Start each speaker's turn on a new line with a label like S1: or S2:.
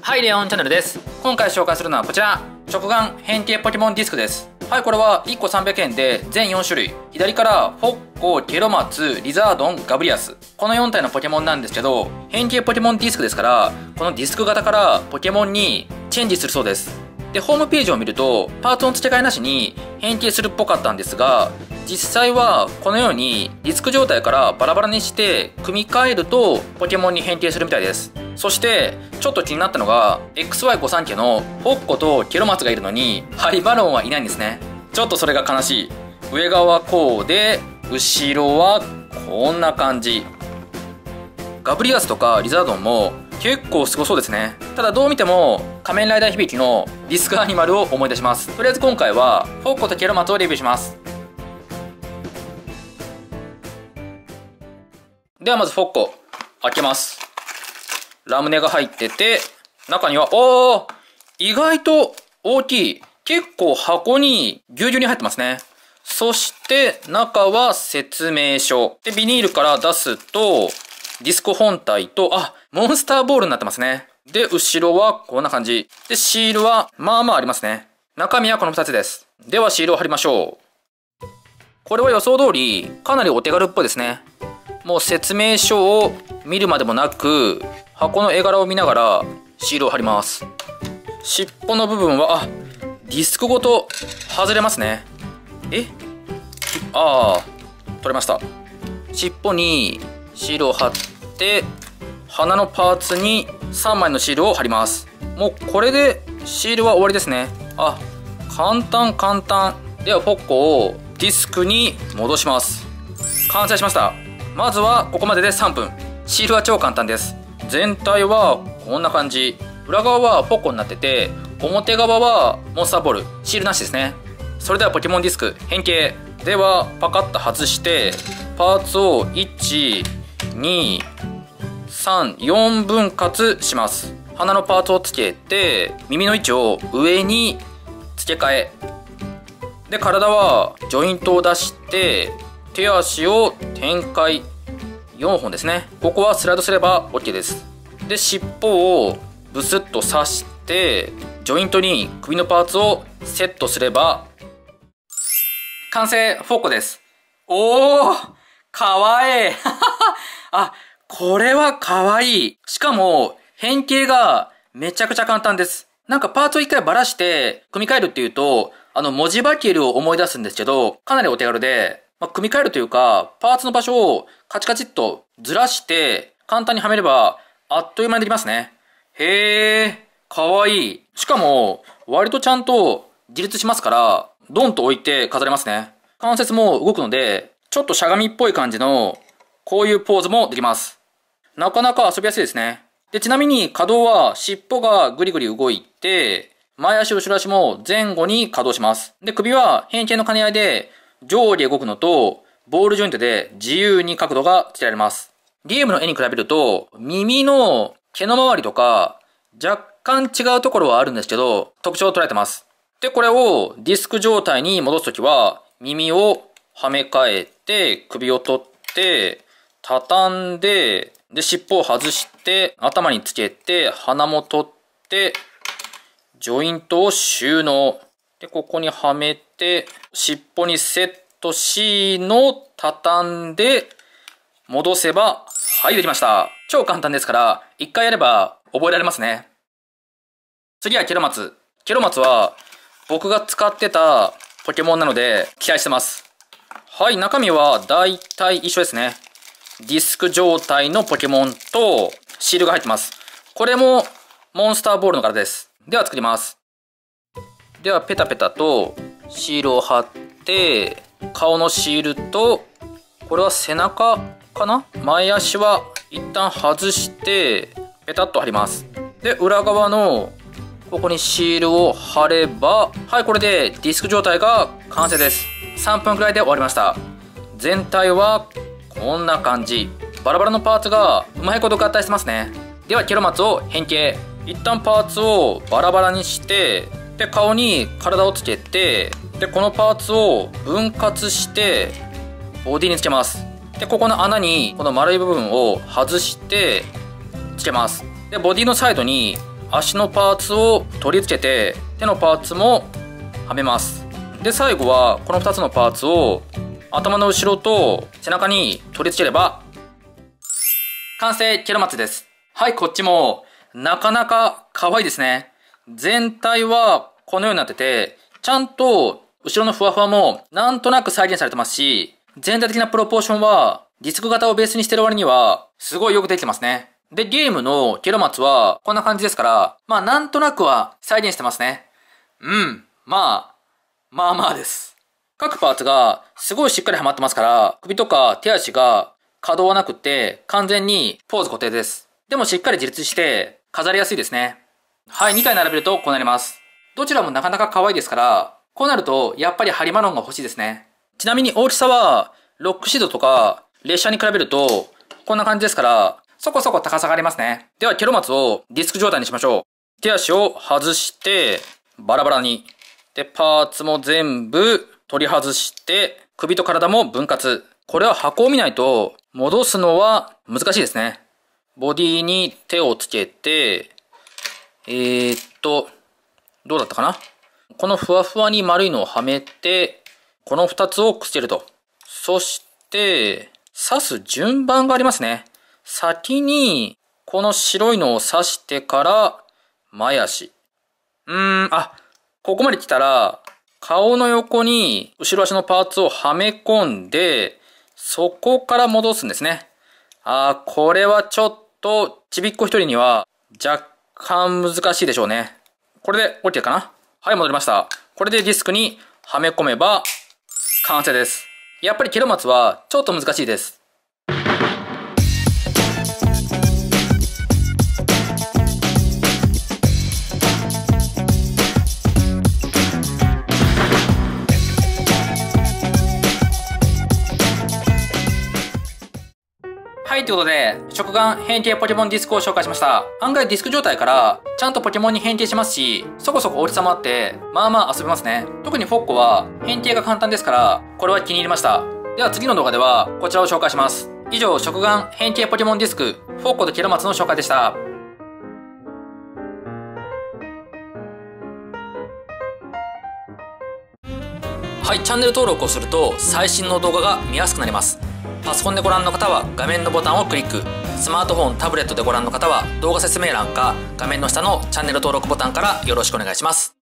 S1: はいレオンチャンネルです。今回紹介するのはこちら。直眼変形ポケモンディスクです。はいこれは1個300円で全4種類。左からフォッコケロマツリザードンガブリアス。この4体のポケモンなんですけど変形ポケモンディスクですからこのディスク型からポケモンにチェンジするそうです。でホームページを見るとパーツの付け替えなしに変形するっぽかったんですが実際はこのようにディスク状態からバラバラにして組み替えるとポケモンに変形するみたいです。そしてちょっと気になったのが XY53 家のホッコとケロマツがいるのにハリバロンはいないんですね。ちょっとそれが悲しい。上側こうで後ろはこんな感じ。ガブリアスとかリザードンも結構すごそうですね。ただどう見ても仮面ライダー響きのディスクアニマルを思い出します。とりあえず今回はフォッコとケロマツをレビューします。ではまずフォッコ開けます。ラムネが入ってて中にはおお意外と大きい結構箱にぎゅうぎゅうに入ってますね。そして中は説明書。でビニールから出すとディスク本体とあモンスターボールになってますね。で後ろはこんな感じ。でシールはまあまあありますね。中身はこの2つです。ではシールを貼りましょう。これは予想通りかなりお手軽っぽいですね。もう説明書を見るまでもなく箱の絵柄を見ながらシールを貼ります。尻尾の部分はあディスクごと外れますね。え？ああ取れました。尻尾にシールを貼って鼻のパーツに3枚のシールを貼ります。もうこれでシールは終わりですね。あ簡単簡単。ではポッコをディスクに戻します。完成しました。まずはここまでで3分。シールは超簡単です。全体はこんな感じ。裏側はポッコになってて表側はモンスターボールシールなしですね。それではポケモンディスク変形。ではパカッと外してパーツを1234分割します。鼻のパーツをつけて耳の位置を上に付け替え。で体はジョイントを出して手足を展開。4本ですね。ここはスライドすれば OK です。で尻尾をブスッと刺してジョイントに首のパーツをセットすれば完成。フォーコです。おーかわいい。あ、これはかわいい。しかも、変形がめちゃくちゃ簡単です。なんかパーツを一回ばらして組み替えるっていうと、あの文字バケルを思い出すんですけど、かなりお手軽で、まあ、組み替えるというか、パーツの場所をカチカチっとずらして、簡単にはめれば、あっという間にできますね。へー、かわいい。しかも、割とちゃんと自立しますから、ドンと置いて飾れますね。関節も動くので、ちょっとしゃがみっぽい感じの、こういうポーズもできます。なかなか遊びやすいですね。で、ちなみに可動は尻尾がぐりぐり動いて、前足後ろ足も前後に可動します。で、首は変形の兼ね合いで上下動くのと、ボールジョイントで自由に角度がつけられます。ゲームの絵に比べると、耳の毛の周りとか、若干違うところはあるんですけど、特徴を捉えてます。で、これをディスク状態に戻すときは、耳をはめ替えて、首を取って、畳んで、で、尻尾を外して、頭につけて、鼻も取って、ジョイントを収納。で、ここにはめて、尻尾にセットしの畳んで、戻せば、はい、できました。超簡単ですから、一回やれば覚えられますね。次はケロマツ。ケロマツは、僕が使ってたポケモンなので、期待してます。はい、中身は大体一緒ですね。ディスク状態のポケモンとシールが入ってます。これもモンスターボールの柄です。では作ります。ではペタペタとシールを貼って、顔のシールと、これは背中かな？前足は一旦外して、ペタッと貼ります。で、裏側のここにシールを貼れば、はい、これでディスク状態が完成です。3分くらいで終わりました。全体はこんな感じ。バラバラのパーツがうまいこと合体してますね。ではケロマツを変形。一旦パーツをバラバラにしてで顔に体をつけてでこのパーツを分割してボディにつけます。でここの穴にこの丸い部分を外してつけます。でボディのサイドに足のパーツを取り付けて手のパーツもはめます。で最後はこの2つのパーツを頭の後ろと背中に取り付ければ完成。ケロマツです。はいこっちもなかなか可愛いですね。全体はこのようになっててちゃんと後ろのふわふわもなんとなく再現されてますし全体的なプロポーションはディスク型をベースにしてる割にはすごいよくできてますねで、ゲームのケロマツはこんな感じですから、まあなんとなくは再現してますね。うん。まあ、まあまあです。各パーツがすごいしっかりはまってますから、首とか手足が可動はなくって完全にポーズ固定です。でもしっかり自立して飾りやすいですね。はい、2体並べるとこうなります。どちらもなかなか可愛いですから、こうなるとやっぱりハリマロンが欲しいですね。ちなみに大きさはロックシードとか列車に比べるとこんな感じですからそこそこ高さがありますね。では、ケロマツをディスク状態にしましょう。手足を外して、バラバラに。で、パーツも全部取り外して、首と体も分割。これは箱を見ないと、戻すのは難しいですね。ボディに手をつけて、えー、っと、どうだったかな？このふわふわに丸いのをはめて、この二つをくっつけると。そして、刺す順番がありますね。先に、この白いのを刺してから、前足。うーん、あ、ここまで来たら、顔の横に後ろ足のパーツをはめ込んで、そこから戻すんですね。あー、これはちょっと、ちびっこ一人には若干難しいでしょうね。これで OK かな？はい、戻りました。これでディスクにはめ込めば完成です。やっぱりケロマツはちょっと難しいです。はい、ということで、食玩変形ポケモンディスクを紹介しました。案外ディスク状態から、ちゃんとポケモンに変形しますし、そこそこ大きさもあって、まあまあ遊べますね。特にフォッコは、変形が簡単ですから、これは気に入りました。では次の動画では、こちらを紹介します。以上、食玩変形ポケモンディスク、フォッコとケロマツの紹介でした。はい、チャンネル登録をすると最新の動画が見やすくなります。パソコンでご覧の方は画面のボタンをクリック。スマートフォンタブレットでご覧の方は動画説明欄か画面の下のチャンネル登録ボタンからよろしくお願いします。